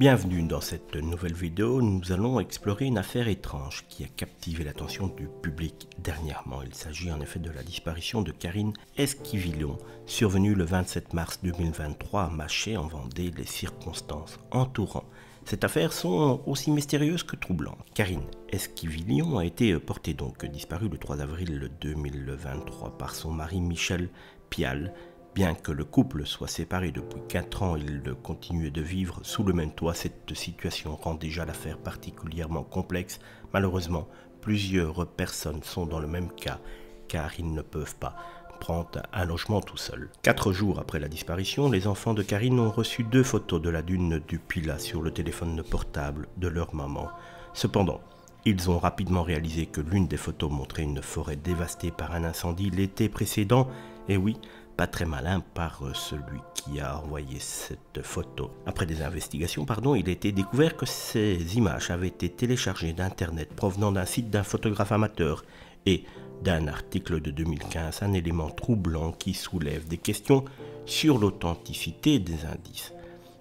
Bienvenue dans cette nouvelle vidéo, nous allons explorer une affaire étrange qui a captivé l'attention du public dernièrement. Il s'agit en effet de la disparition de Karine Esquivillon, survenue le 27 mars 2023 à Maché en Vendée. Les circonstances entourant cette affaire sont aussi mystérieuses que troublantes. Karine Esquivillon a été portée donc disparue le 3 avril 2023 par son mari Michel Pial, Bien que le couple soit séparé depuis 4 ans, ils continuaient de vivre sous le même toit. Cette situation rend déjà l'affaire particulièrement complexe. Malheureusement, plusieurs personnes sont dans le même cas car ils ne peuvent pas prendre un logement tout seul. Quatre jours après la disparition, les enfants de Karine ont reçu deux photos de la dune du Pila sur le téléphone portable de leur maman. Cependant, ils ont rapidement réalisé que l'une des photos montrait une forêt dévastée par un incendie l'été précédent. Et oui, pas très malin par euh, celui qui a envoyé cette photo. Après des investigations, pardon, il a été découvert que ces images avaient été téléchargées d'Internet provenant d'un site d'un photographe amateur et d'un article de 2015, un élément troublant qui soulève des questions sur l'authenticité des indices.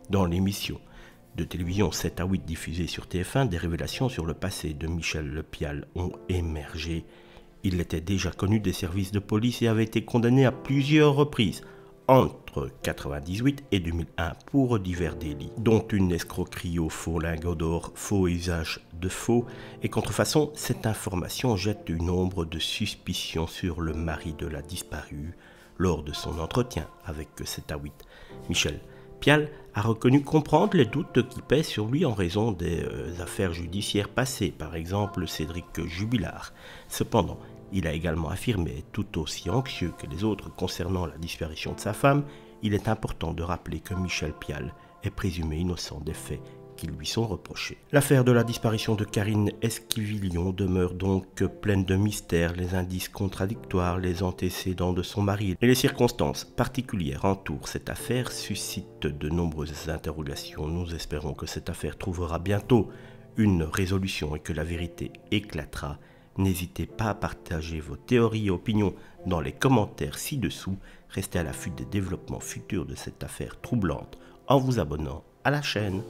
Dans l'émission de télévision 7 à 8 diffusée sur TF1, des révélations sur le passé de Michel Le Pial ont émergé il était déjà connu des services de police et avait été condamné à plusieurs reprises entre 1998 et 2001 pour divers délits, dont une escroquerie au faux lingot d'or, faux usage de faux et contrefaçon. Cette information jette une ombre de suspicion sur le mari de la disparue lors de son entretien avec 7 à 8. Michel Pial a reconnu comprendre les doutes qui pèsent sur lui en raison des euh, affaires judiciaires passées, par exemple Cédric Jubilard. Cependant, il a également affirmé, tout aussi anxieux que les autres concernant la disparition de sa femme, il est important de rappeler que Michel Pial est présumé innocent des faits L'affaire de la disparition de Karine Esquivillon demeure donc pleine de mystères, les indices contradictoires, les antécédents de son mari et les circonstances particulières entourent cette affaire suscitent de nombreuses interrogations. Nous espérons que cette affaire trouvera bientôt une résolution et que la vérité éclatera. N'hésitez pas à partager vos théories et opinions dans les commentaires ci-dessous. Restez à l'affût des développements futurs de cette affaire troublante en vous abonnant à la chaîne.